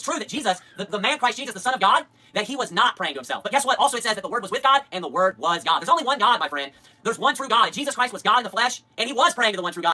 It's true that Jesus, the, the man Christ Jesus, the Son of God, that he was not praying to himself. But guess what? Also, it says that the Word was with God and the Word was God. There's only one God, my friend. There's one true God. Jesus Christ was God in the flesh, and he was praying to the one true God.